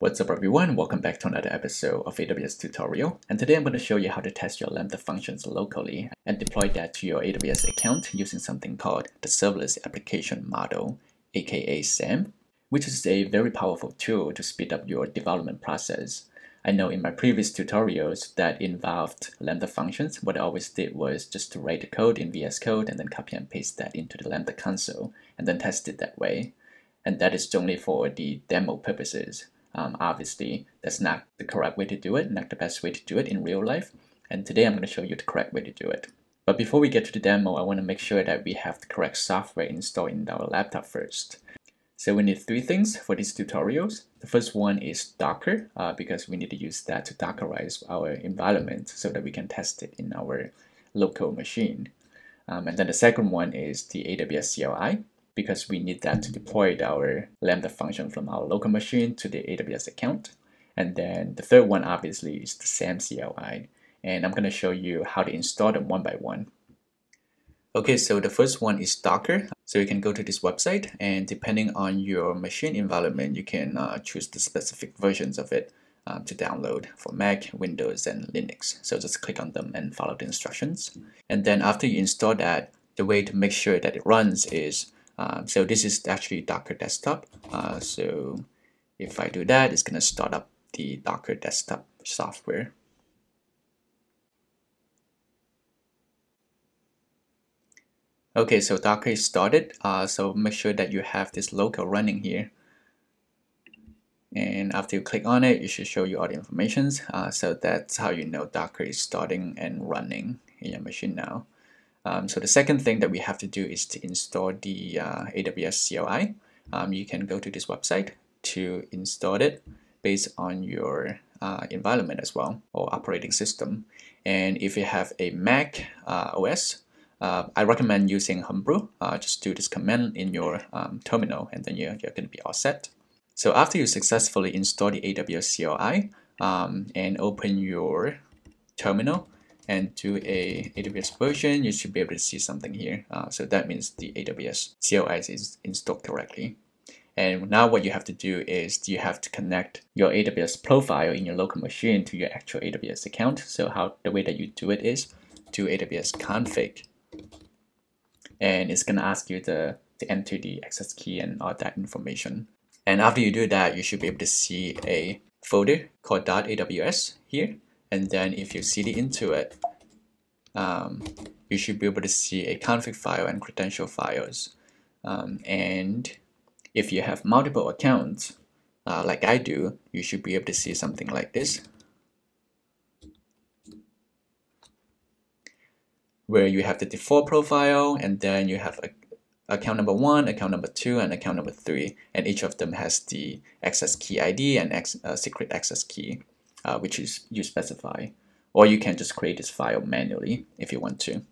What's up everyone, welcome back to another episode of AWS tutorial and today I'm going to show you how to test your Lambda functions locally and deploy that to your AWS account using something called the Serverless Application Model aka SAM which is a very powerful tool to speed up your development process. I know in my previous tutorials that involved Lambda functions, what I always did was just to write the code in VS Code and then copy and paste that into the Lambda console and then test it that way. And that is only for the demo purposes. Um, obviously, that's not the correct way to do it, not the best way to do it in real life. And today I'm going to show you the correct way to do it. But before we get to the demo, I want to make sure that we have the correct software installed in our laptop first. So we need three things for these tutorials. The first one is Docker, uh, because we need to use that to Dockerize our environment so that we can test it in our local machine. Um, and then the second one is the AWS CLI, because we need that to deploy our Lambda function from our local machine to the AWS account. And then the third one obviously is the SAM CLI. And I'm going to show you how to install them one by one. Okay, so the first one is Docker. So you can go to this website and depending on your machine environment, you can uh, choose the specific versions of it um, to download for Mac, Windows, and Linux. So just click on them and follow the instructions. And then after you install that, the way to make sure that it runs is um, so this is actually Docker desktop. Uh, so if I do that, it's going to start up the Docker desktop software. Okay, so Docker is started. Uh, so make sure that you have this local running here. And after you click on it, it should show you all the information. Uh, so that's how you know Docker is starting and running in your machine now. Um, so the second thing that we have to do is to install the uh, AWS CLI. Um, you can go to this website to install it based on your uh, environment as well or operating system. And if you have a Mac uh, OS, uh, I recommend using Homebrew. Uh, just do this command in your um, terminal and then you're, you're going to be all set. So after you successfully install the AWS CLI um, and open your terminal, and to a AWS version, you should be able to see something here. Uh, so that means the AWS CLI is installed correctly. And now what you have to do is you have to connect your AWS profile in your local machine to your actual AWS account. So how the way that you do it is to AWS config. And it's gonna ask you to, to enter the access key and all that information. And after you do that, you should be able to see a folder called .aws here and then if you cd into it um, you should be able to see a config file and credential files. Um, and if you have multiple accounts uh, like I do you should be able to see something like this. Where you have the default profile and then you have a, account number one, account number two, and account number three, and each of them has the access key ID and uh, secret access key uh, which is you specify. Or you can just create this file manually if you want to.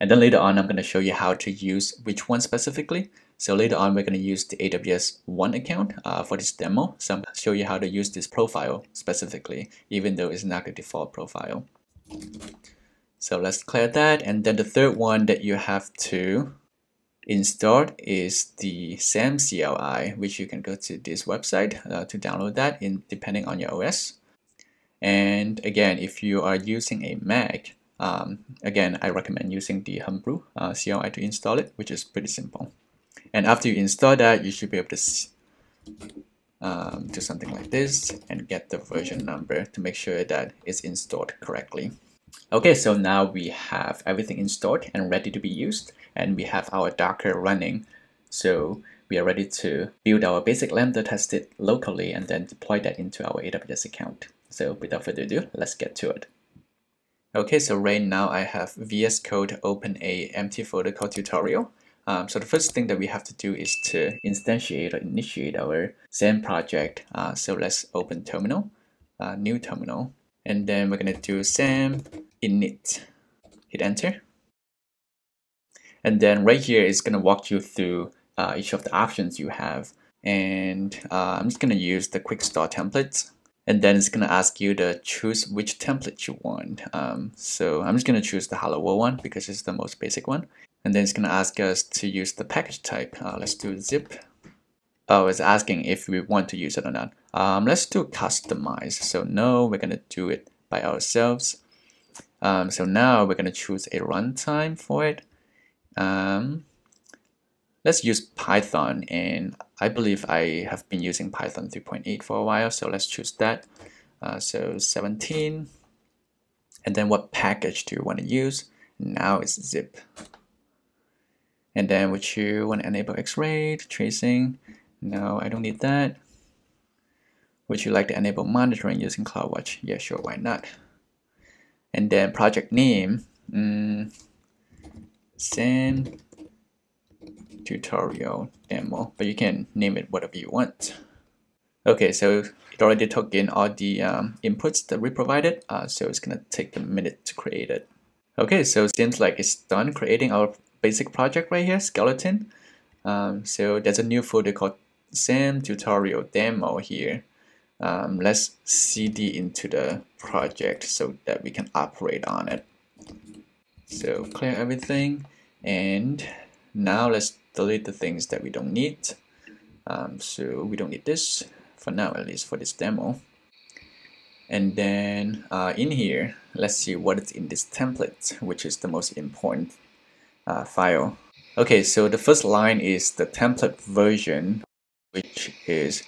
And then later on, I'm going to show you how to use which one specifically. So later on, we're going to use the AWS One account uh, for this demo. So I'm going to show you how to use this profile specifically, even though it's not the default profile. So let's clear that. And then the third one that you have to install is the SAM CLI, which you can go to this website uh, to download that in depending on your OS. And again, if you are using a Mac, um, again, I recommend using the Homebrew uh, CLI to install it, which is pretty simple. And after you install that, you should be able to um, do something like this and get the version number to make sure that it's installed correctly. Okay, so now we have everything installed and ready to be used, and we have our Docker running. So we are ready to build our basic Lambda, test it locally, and then deploy that into our AWS account. So without further ado, let's get to it. Okay, so right now I have VS Code open a empty folder called tutorial. Um, so the first thing that we have to do is to instantiate or initiate our SAM project. Uh, so let's open terminal, uh, new terminal, and then we're gonna do SAM init. Hit enter. And then right here is gonna walk you through uh, each of the options you have. And uh, I'm just gonna use the quick start templates and then it's going to ask you to choose which template you want. Um, so I'm just going to choose the Hello World one because it's the most basic one. And then it's going to ask us to use the package type. Uh, let's do zip. Oh, it's asking if we want to use it or not. Um, let's do customize. So no, we're gonna do it by ourselves. Um, so now we're gonna choose a runtime for it. Um, let's use Python and I believe I have been using Python 3.8 for a while so let's choose that. Uh, so 17 and then what package do you want to use? Now it's zip. And then would you want to enable X-ray tracing? No I don't need that. Would you like to enable monitoring using CloudWatch? Yeah sure why not? And then project name mm, sam tutorial demo, but you can name it whatever you want. Okay, so it already took in all the um, inputs that we provided, uh, so it's gonna take a minute to create it. Okay, so it seems like it's done creating our basic project right here, skeleton. Um, so there's a new folder called SAM tutorial demo here. Um, let's cd into the project so that we can operate on it. So clear everything and now let's delete the things that we don't need. Um, so we don't need this for now, at least for this demo. And then uh, in here, let's see what is in this template, which is the most important uh, file. Okay, so the first line is the template version, which is,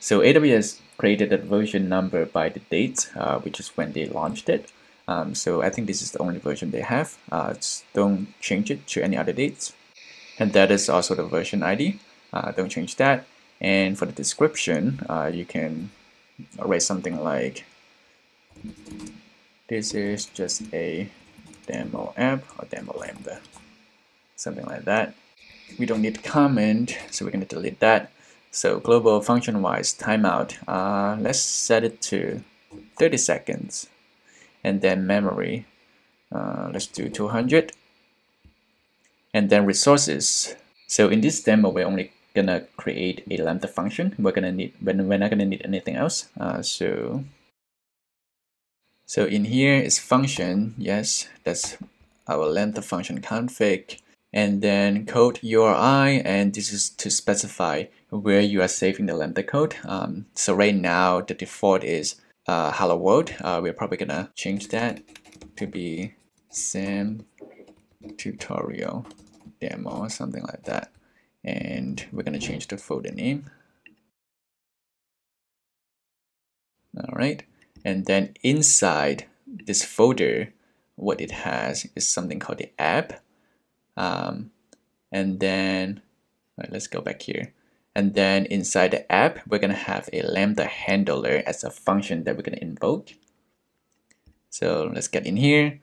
so AWS created a version number by the date, uh, which is when they launched it. Um, so I think this is the only version they have. Uh, don't change it to any other dates and that is also the version ID uh, don't change that. And for the description uh, you can write something like this is just a demo app or demo lambda something like that. We don't need to comment so we're going to delete that. So global function wise timeout uh, let's set it to 30 seconds. And then memory uh, let's do 200 and then resources. So in this demo, we're only gonna create a lambda function. We're gonna need we're not gonna need anything else. Uh, so so in here is function. Yes, that's our lambda function config. And then code URI, and this is to specify where you are saving the lambda code. Um, so right now the default is uh, hello world. Uh, we're probably gonna change that to be sam tutorial demo or something like that. And we're going to change the folder name. All right. And then inside this folder what it has is something called the app. Um, and then right, let's go back here. And then inside the app we're going to have a lambda handler as a function that we're going to invoke. So let's get in here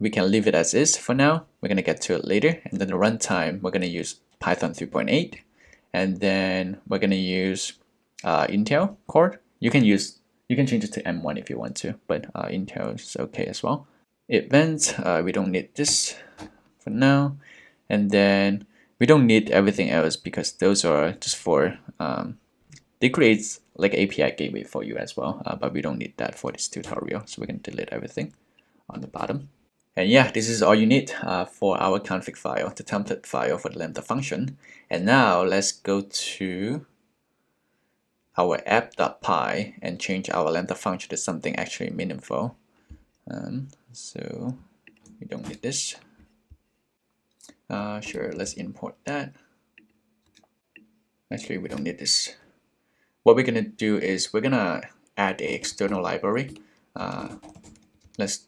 we can leave it as is for now. We're going to get to it later. And then the runtime, we're going to use Python 3.8. And then we're going to use uh, Intel Core. You can use, you can change it to M1 if you want to, but uh, Intel is okay as well. Events, uh, we don't need this for now. And then we don't need everything else because those are just for, um, they create like API gateway for you as well, uh, but we don't need that for this tutorial. So we can delete everything on the bottom. And yeah, this is all you need uh, for our config file, the template file for the Lambda function. And now let's go to our app.py and change our Lambda function to something actually meaningful. Um, so we don't need this. Uh, sure, let's import that. Actually, we don't need this. What we're gonna do is we're gonna add a external library. Uh, let's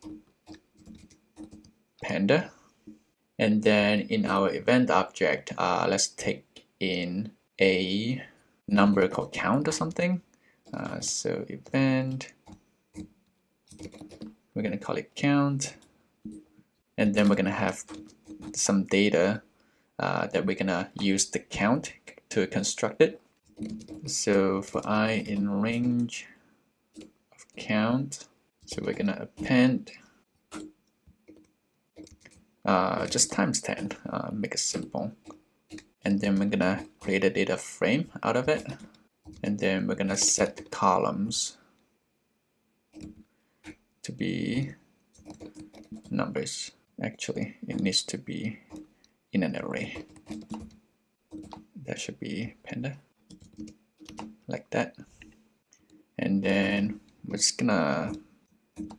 panda. And then in our event object, uh, let's take in a number called count or something. Uh, so event, we're to call it count. And then we're to have some data uh, that we're to use the count to construct it. So for i in range of count, so we're to append uh, just times 10, uh, make it simple. And then we're gonna create a data frame out of it. And then we're gonna set the columns to be numbers. Actually, it needs to be in an array. That should be panda, like that. and then we're just gonna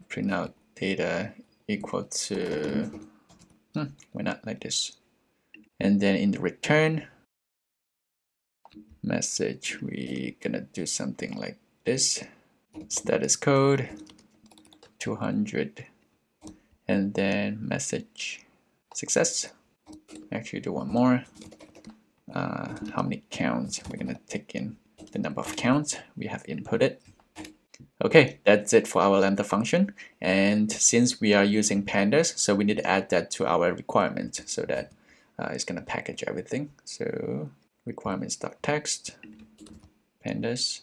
print out data equal to hmm, why not? Like this. And then in the return message we gonna do something like this. Status code 200 and then message success. Actually do one more. Uh, how many counts we're gonna take in? The number of counts we have inputted okay that's it for our lambda function. And since we are using pandas so we need to add that to our requirement so that uh, it's gonna package everything. So requirements.text pandas.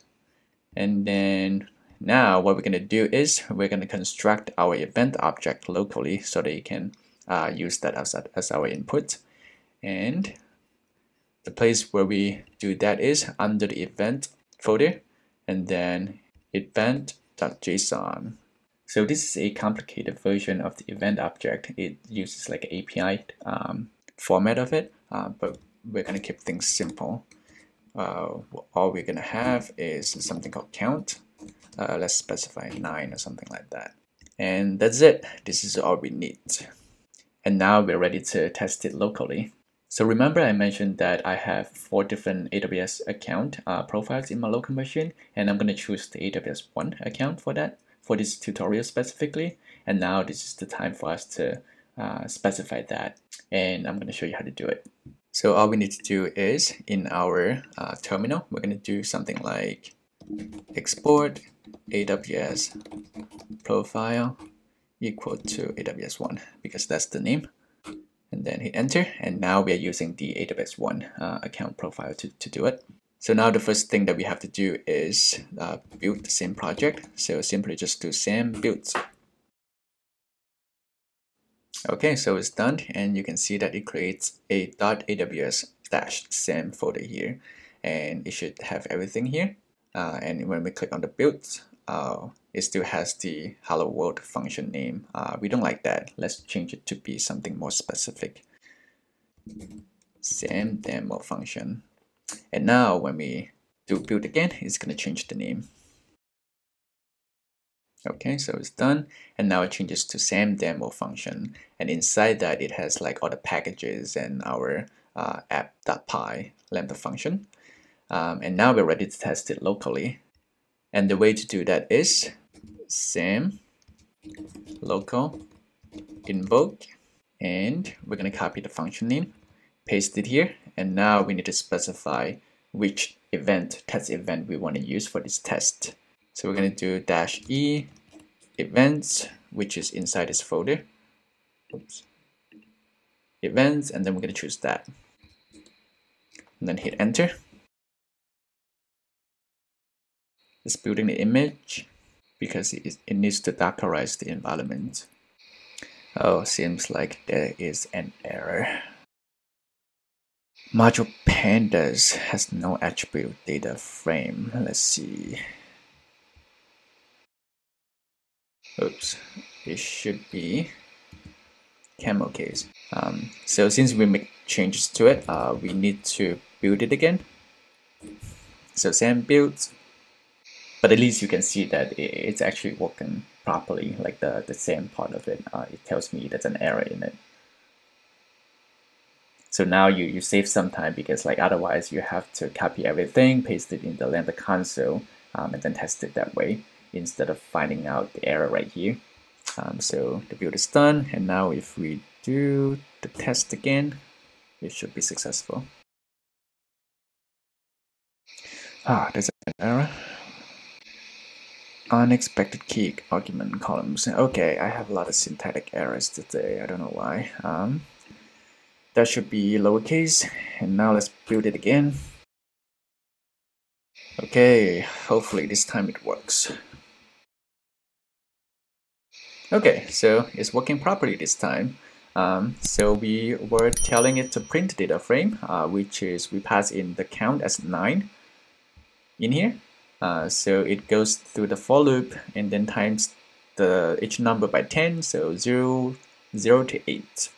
And then now what we're going to do is we're going to construct our event object locally so that you can uh, use that as, as our input. And the place where we do that is under the event folder. And then event.json so this is a complicated version of the event object. It uses like an API um, format of it uh, but we're going to keep things simple. Uh, all we're going to have is something called count. Uh, let's specify 9 or something like that. And that's it. This is all we need. And now we're ready to test it locally so remember I mentioned that I have four different AWS account uh, profiles in my local machine and I'm going to choose the AWS 1 account for that for this tutorial specifically and now this is the time for us to uh, specify that and I'm going to show you how to do it. So all we need to do is in our uh, terminal we're going to do something like export AWS profile equal to AWS1 because that's the name and then hit enter and now we are using the AWS1 uh, account profile to, to do it. So now the first thing that we have to do is uh, build the SAM project. So simply just do sam build. Okay, so it's done and you can see that it creates a .aws dash sam folder here and it should have everything here uh, and when we click on the build uh, it still has the hello world function name. Uh, we don't like that. Let's change it to be something more specific. Sam demo function. And now when we do build again it's going to change the name. Okay so it's done. And now it changes to sam demo function. And inside that it has like all the packages and our uh, app.py lambda function. Um, and now we're ready to test it locally. And the way to do that is sam local invoke and we're going to copy the function name, paste it here, and now we need to specify which event, test event we want to use for this test. So we're going to do dash e events, which is inside this folder. Oops. Events, and then we're going to choose that. And then hit enter. It's building the image because it, it needs to dockerize the environment. Oh, seems like there is an error. Module pandas has no attribute data frame. Let's see. Oops, it should be camel case. Um, so since we make changes to it, uh, we need to build it again. So sam build but at least you can see that it's actually working properly like the the SAM part of it uh, it tells me there's an error in it. So now you you save some time because like otherwise you have to copy everything paste it in the lambda console um, and then test it that way instead of finding out the error right here. Um, so the build is done and now if we do the test again it should be successful. Ah there's an error unexpected key argument columns. Okay, I have a lot of syntactic errors today. I don't know why. Um, that should be lowercase. And now let's build it again. Okay, hopefully this time it works. Okay, so it's working properly this time. Um, so we were telling it to print data frame, uh, which is we pass in the count as 9 in here uh, so it goes through the for loop and then times the each number by 10, so 0, 0 to 8.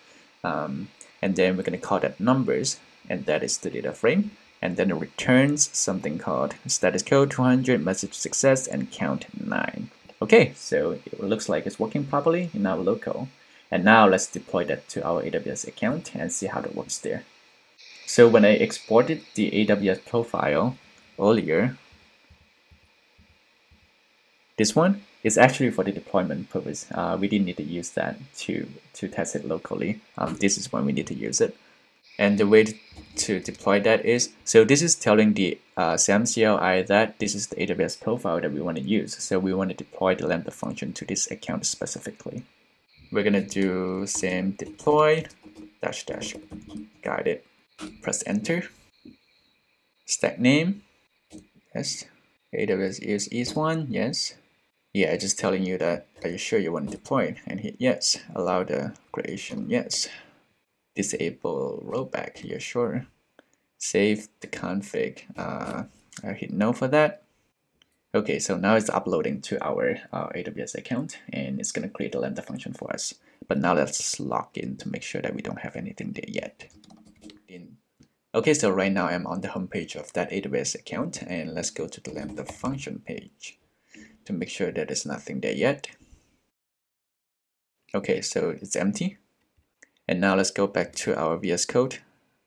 Um, and then we're going to call that numbers, and that is the data frame. and then it returns something called status code 200 message success and count 9 okay so it looks like it's working properly in our local and now let's deploy that to our AWS account and see how that works there so when I exported the AWS profile earlier this one is actually for the deployment purpose uh, we didn't need to use that to to test it locally um, this is when we need to use it and the way to deploy that is, so this is telling the uh, SAM CLI that this is the AWS profile that we want to use. So we want to deploy the Lambda function to this account specifically. We're going to do SAM deploy dash dash guided. Press enter. Stack name. Yes. AWS is ES1. Yes. Yeah, just telling you that, are you sure you want to deploy it? And hit yes. Allow the creation. Yes disable rollback. Yeah, sure. Save the config. Uh, I hit no for that. Okay, so now it's uploading to our uh, AWS account and it's going to create a Lambda function for us. But now let's log in to make sure that we don't have anything there yet. In. Okay, so right now I'm on the homepage of that AWS account and let's go to the Lambda function page to make sure that there's nothing there yet. Okay, so it's empty. And now let's go back to our VS Code.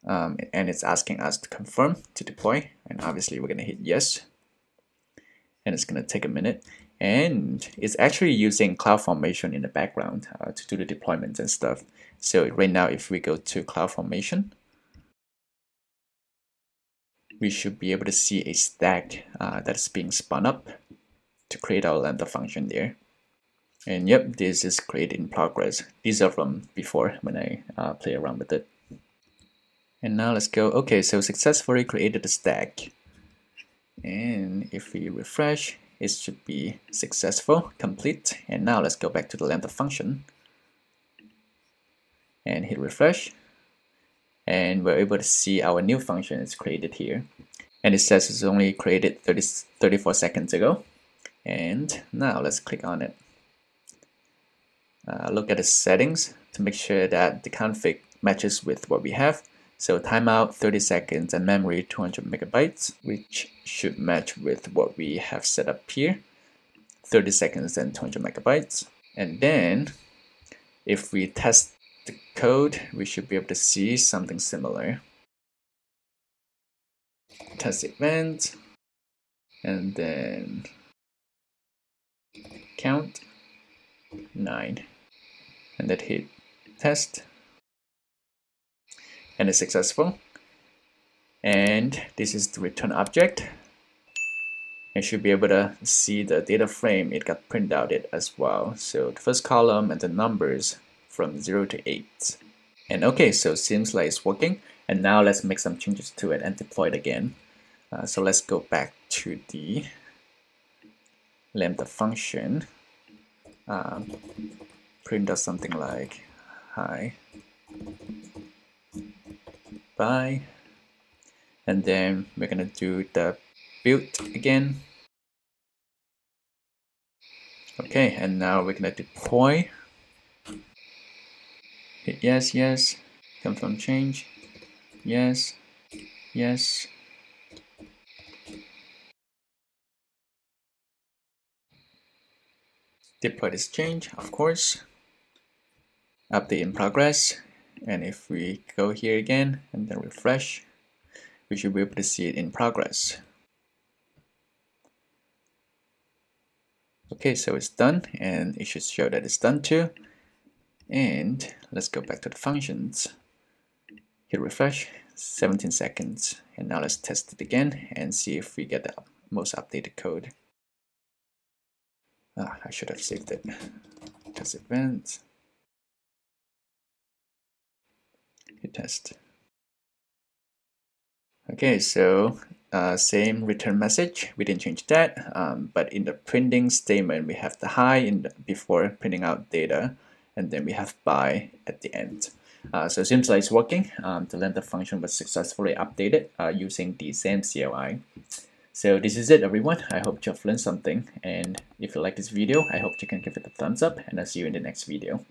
Um, and it's asking us to confirm to deploy. And obviously we're to hit yes. And it's to take a minute. And it's actually using CloudFormation in the background uh, to do the deployments and stuff. So right now, if we go to CloudFormation, we should be able to see a stack uh, that's being spun up to create our Lambda function there. And yep, this is created in progress. These are from before when I uh, play around with it. And now let's go, okay, so successfully created a stack. And if we refresh, it should be successful, complete. And now let's go back to the lambda function and hit refresh. And we're able to see our new function is created here. And it says it's only created 30, 34 seconds ago. And now let's click on it uh, look at the settings to make sure that the config matches with what we have. So timeout 30 seconds and memory 200 megabytes, which should match with what we have set up here. 30 seconds and 200 megabytes. And then if we test the code, we should be able to see something similar. Test event, and then count 9 and then hit test. And it's successful. And this is the return object. You should be able to see the data frame. It got printed out it as well. So the first column and the numbers from 0 to 8 and okay so seems like it's working. And now let's make some changes to it and deploy it again. Uh, so let's go back to the lambda function um, print does something like hi bye and then we're gonna do the build again. Okay and now we're gonna deploy. Hit yes yes. Confirm change. Yes yes deploy this change of course. Update in progress. And if we go here again and then refresh we should be able to see it in progress. Okay so it's done and it should show that it's done too. And let's go back to the functions. Hit refresh 17 seconds. And now let's test it again and see if we get the most updated code ah, I should have saved it test event test. Okay, so uh, SAM return message. We didn't change that, um, but in the printing statement, we have the high in the, before printing out data, and then we have by at the end. Uh, so it seems like it's working. Um, the lambda function was successfully updated uh, using the same CLI. So this is it everyone. I hope you have learned something and if you like this video, I hope you can give it a thumbs up and I'll see you in the next video.